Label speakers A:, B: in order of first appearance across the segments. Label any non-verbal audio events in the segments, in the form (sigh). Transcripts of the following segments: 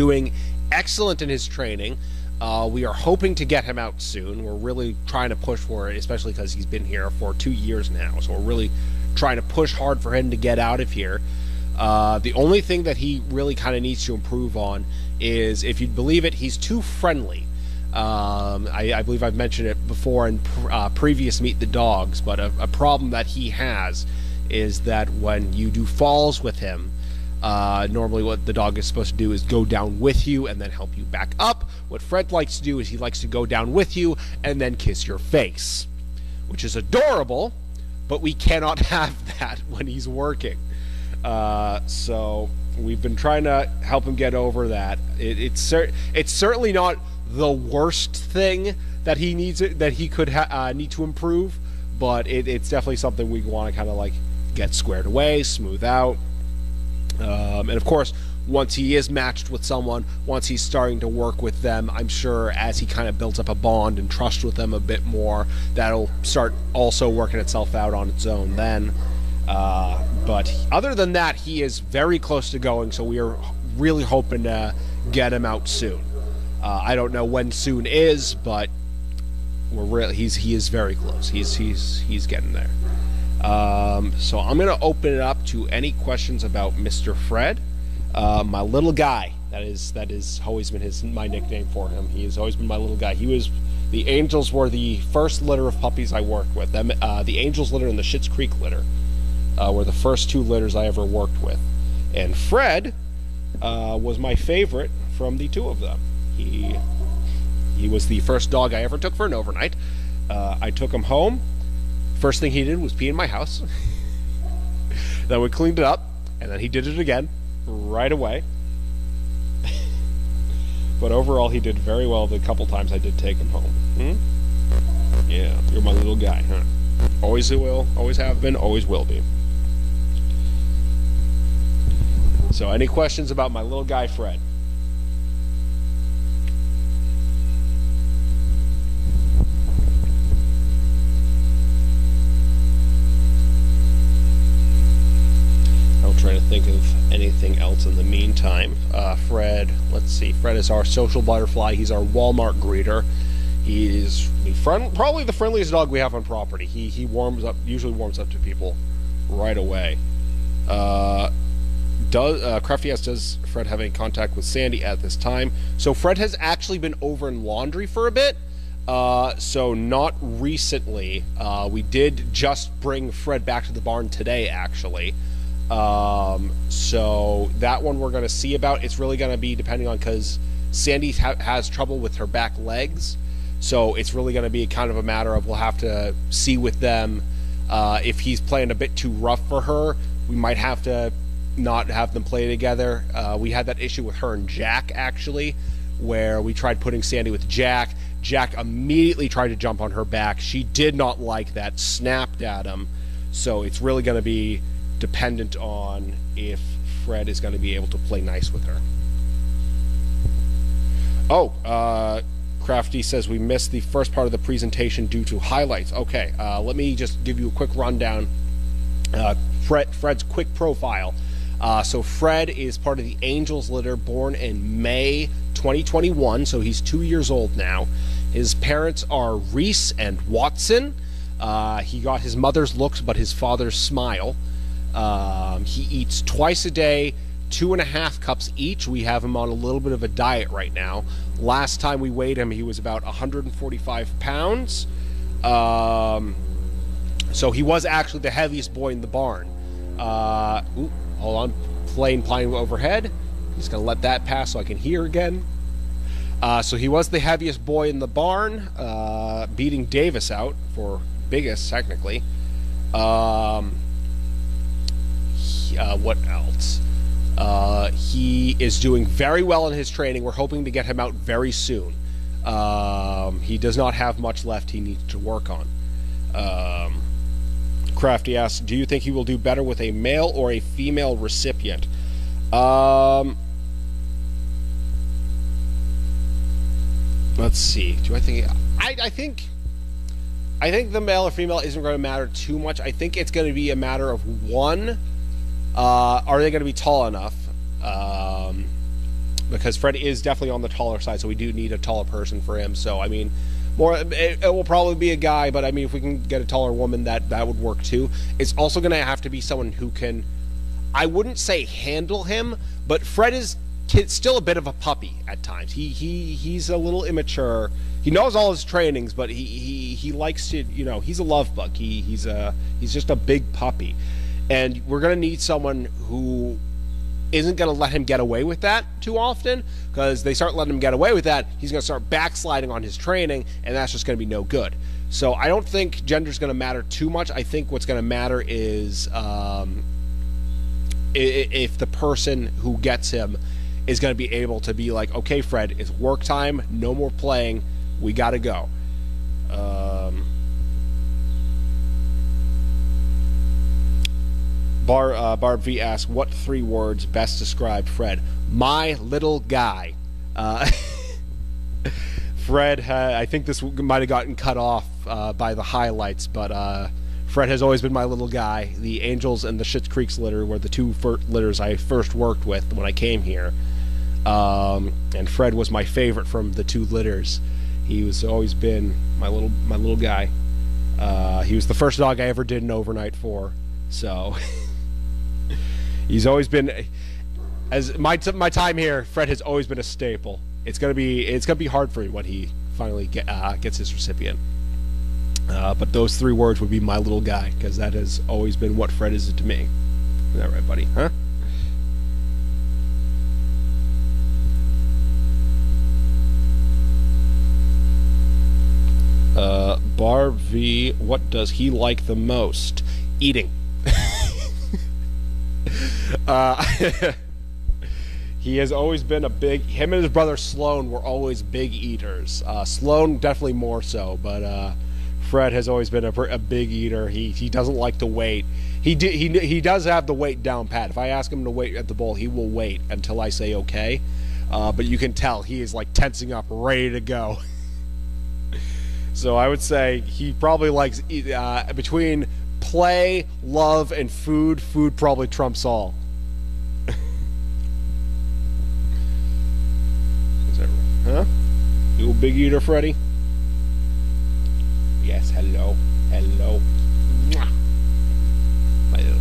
A: doing excellent in his training. Uh, we are hoping to get him out soon. We're really trying to push for it, especially because he's been here for two years now. So we're really trying to push hard for him to get out of here. Uh, the only thing that he really kind of needs to improve on is, if you believe it, he's too friendly. Um, I, I, believe I've mentioned it before in pr- uh, previous Meet the Dogs, but a, a, problem that he has is that when you do falls with him, uh, normally what the dog is supposed to do is go down with you and then help you back up. What Fred likes to do is he likes to go down with you and then kiss your face, which is adorable, but we cannot (laughs) have that when he's working. Uh, so we've been trying to help him get over that. It, it's cer- it's certainly not the worst thing that he needs that he could ha- uh, need to improve, but it, it's definitely something we want to kind of like get squared away, smooth out, um, and of course. Once he is matched with someone, once he's starting to work with them, I'm sure as he kind of builds up a bond and trust with them a bit more, that'll start also working itself out on its own then. Uh, but other than that, he is very close to going, so we are really hoping to get him out soon. Uh, I don't know when soon is, but we're really he's he is very close. He's he's he's getting there. Um, so I'm gonna open it up to any questions about Mr. Fred, uh, my little guy. That is that is always been his my nickname for him. He has always been my little guy. He was the Angels were the first litter of puppies I worked with. Them uh, the Angels litter and the Schitt's Creek litter uh, were the first two litters I ever worked with, and Fred uh, was my favorite from the two of them. He he was the first dog I ever took for an overnight. Uh, I took him home. First thing he did was pee in my house. (laughs) then we cleaned it up, and then he did it again right away. but overall, he did very well the couple times I did take him home. Hmm? Yeah, you're my little guy, huh? Always will, always have been, always will be. So, any questions about my little guy, Fred? trying to think of anything else in the meantime. Uh, Fred, let's see. Fred is our social butterfly. He's our Walmart greeter. He's the friend, probably the friendliest dog we have on property. He he warms up, usually warms up to people right away. Uh, does uh, Crafty asks, does Fred have any contact with Sandy at this time? So Fred has actually been over in laundry for a bit. Uh, so not recently. Uh, we did just bring Fred back to the barn today, actually. Um, so that one we're going to see about. It's really going to be depending on because Sandy ha- has trouble with her back legs. So it's really going to be kind of a matter of we'll have to see with them uh, if he's playing a bit too rough for her. We might have to not have them play together. Uh, we had that issue with her and Jack actually, where we tried putting Sandy with Jack. Jack immediately tried to jump on her back. She did not like that, snapped at him. So it's really going to be dependent on if Fred is going to be able to play nice with her. Oh, uh, Crafty says we missed the first part of the presentation due to highlights. Okay, uh, let me just give you a quick rundown. Uh, Fred, Fred's quick profile. Uh, so Fred is part of the Angels litter, born in May 2021. So he's two years old now. His parents are Reese and Watson. Uh, he got his mother's looks, but his father's smile. Um, he eats twice a day, two and a half cups each. We have him on a little bit of a diet right now. Last time we weighed him, he was about 145 pounds. Um, so he was actually the heaviest boy in the barn. Uh, ooh, hold on, plane flying overhead. Just gonna let that pass so I can hear again. Uh, so he was the heaviest boy in the barn, uh, beating Davis out for biggest technically. Um, uh, what else? Uh, he is doing very well in his training. We're hoping to get him out very soon. Um, he does not have much left he needs to work on. Um, Crafty asks, "Do you think he will do better with a male or a female recipient?" Um, let's see. Do I think? I, I think. I think the male or female isn't going to matter too much. I think it's going to be a matter of one uh, are they going to be tall enough? Um, because Fred is definitely on the taller side, so we do need a taller person for him. So I mean, more it, it will probably be a guy, but I mean, if we can get a taller woman, that that would work too. It's also going to have to be someone who can. I wouldn't say handle him, but Fred is still a bit of a puppy at times. He he he's a little immature. He knows all his trainings, but he he, he likes to you know he's a love bug. He he's a he's just a big puppy, and we're gonna need someone who isn't going to let him get away with that too often because they start letting him get away with that he's going to start backsliding on his training and that's just going to be no good. So i don't think gender is going to matter too much. I think what's going to matter is um, if the person who gets him is going to be able to be like okay fred it's work time no more playing we got to go um, Bar, uh, Barb V asks, "What three words best describe Fred?" My little guy. Uh, (laughs) Fred, I think this might have gotten cut off uh, by the highlights, but uh, Fred has always been my little guy. The Angels and the Schitt's Creeks litter were the two litters I first worked with when I came here, um, and Fred was my favorite from the two litters. He was always been my little my little guy. Uh, he was the first dog I ever did an overnight for, so. (laughs) He's always been as my my time here. Fred has always been a staple. It's gonna be it's gonna be hard for him when he finally get, uh, gets his recipient. Uh, but those three words would be my little guy because that has always been what Fred is to me. Is that right, buddy? Huh? Uh, Bar V, what does he like the most? Eating. Uh, (laughs) he has always been a big. Him and his brother Sloan were always big eaters. Uh, Sloan definitely more so, but uh, Fred has always been a, a, big eater. He he doesn't like to wait. He do, he he does have the wait down pat. If I ask him to wait at the bowl, he will wait until I say okay. Uh, but you can tell he is like tensing up, ready to go. (laughs) so I would say he probably likes uh, between play, love, and food. Food probably trumps all. Huh? You big eater, Freddy? Yes, hello. Hello. My little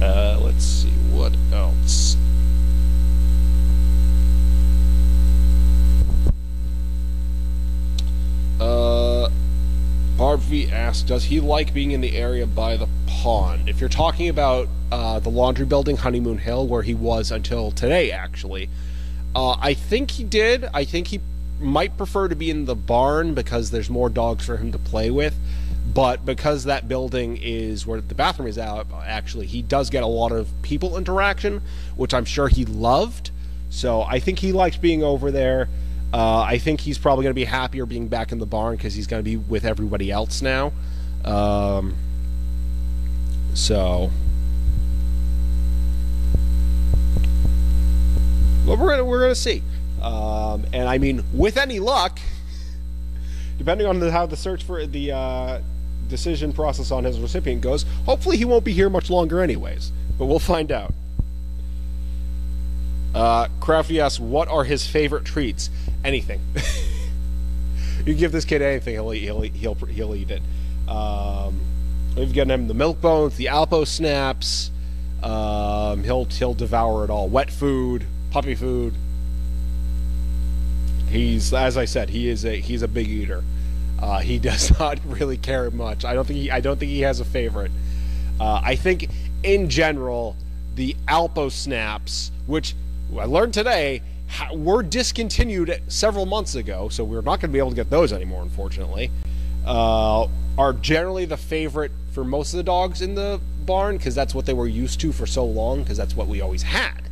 A: guy. Uh, let's see, what else? Uh, Harvey asks, does he like being in the area by the pond? If you're talking about uh, the laundry building, Honeymoon Hill, where he was until today, actually, uh, I think he did. I think he might prefer to be in the barn because there's more dogs for him to play with. But because that building is where the bathroom is out, actually, he does get a lot of people interaction, which I'm sure he loved. So I think he likes being over there. Uh, I think he's probably going to be happier being back in the barn because he's going to be with everybody else now. Um, so But we're gonna we're gonna see. Um, and I mean, with any luck, depending on the, how the search for the uh, decision process on his recipient goes, hopefully he won't be here much longer, anyways. But we'll find out. Uh, Crafty asks, "What are his favorite treats? Anything. (laughs) you give this kid anything, he'll he'll he'll he'll eat it. Um, we've given him the milk bones, the Alpo snaps. Um, he'll he'll devour it all. Wet food, puppy food. He's, as I said, he is a he's a big eater. Uh, he (laughs) does not really care much. I don't think he I don't think he has a favorite. Uh, I think in general the Alpo snaps, which I learned today, were discontinued several months ago, so we're not going to be able to get those anymore, unfortunately. Uh, are generally the favorite for most of the dogs in the barn because that's what they were used to for so long because that's what we always had.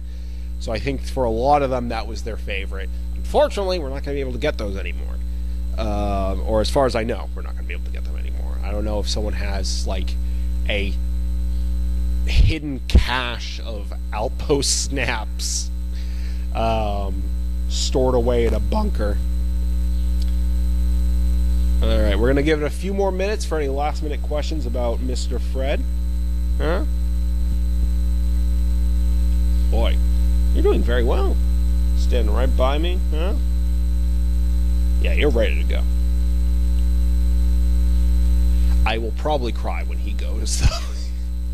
A: So I think for a lot of them, that was their favorite. Unfortunately, we're not going to be able to get those anymore. Uh, or as far as I know, we're not going to be able to get them anymore. I don't know if someone has like a hidden cache of Alpo (laughs) snaps um, stored away in a bunker. All right, we're going to give it a few more minutes for any last minute questions about Mr. Fred. Huh? Boy. You're doing very well. Standing right by me, huh? Yeah, you're ready to go. I will probably cry when he goes, (laughs) though.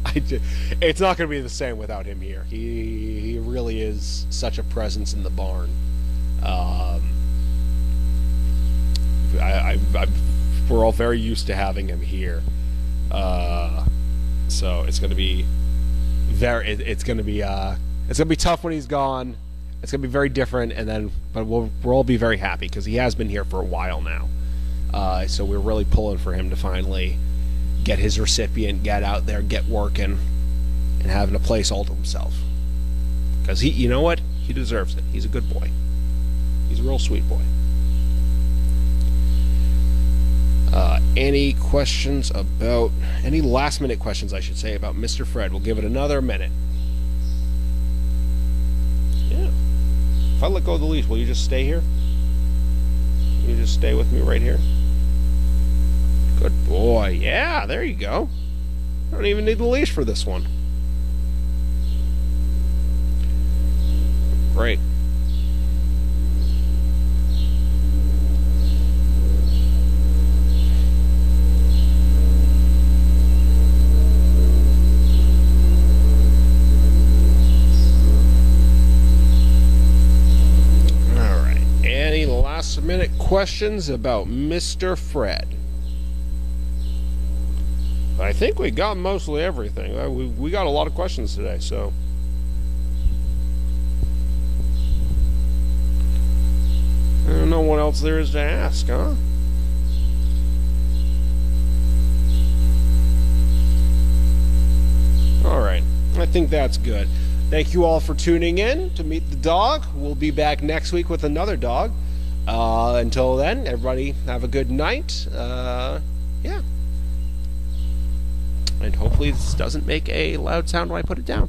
A: I do. It's not going to be the same without him here. He he really is such a presence in the barn. Um, I, I, I we're all very used to having him here, uh, so it's going to be very. It, it's going to be uh, it's to be tough when he's gone. It's going to be very different, and then but we'll we'll all be very happy because he has been here for a while now. Uh, so we're really pulling for him to finally get his recipient, get out there, get working, and having a place all to himself. Because he, you know what? He deserves it. He's a good boy. He's a real sweet boy. Uh, any questions about any last minute questions I should say about Mr. Fred? We'll give it another minute. Yeah. If I let go of the leash, will you just stay here? You just stay with me right here. Good boy. Yeah, there you go. I don't even need the leash for this one. Great. All right. Any last minute questions about Mr. Fred? I think we got mostly everything. Uh, We, we got a lot of questions today, so. I don't know what else there is to ask, huh? All right. I think that's good. Thank you all for tuning in to meet the dog. We'll be back next week with another dog. Uh, until then, everybody have a good night. Uh, yeah and hopefully this doesn't make a loud sound when I put it down.